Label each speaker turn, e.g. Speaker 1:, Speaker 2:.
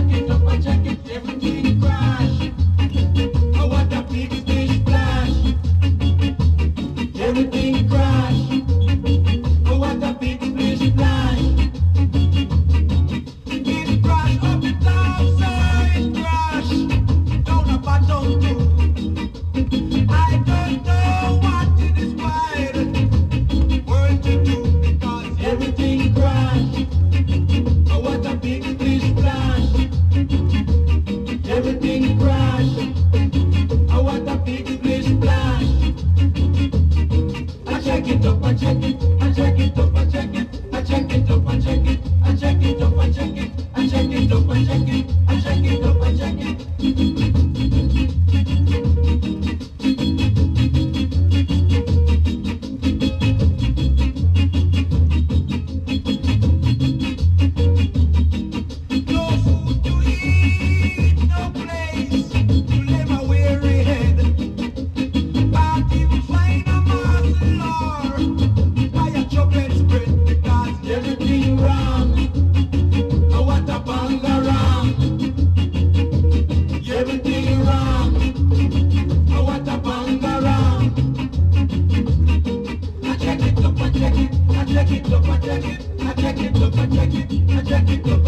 Speaker 1: Aqui tô it I check it, I check it jacket, look it, I check it, look my jacket, my jacket, look.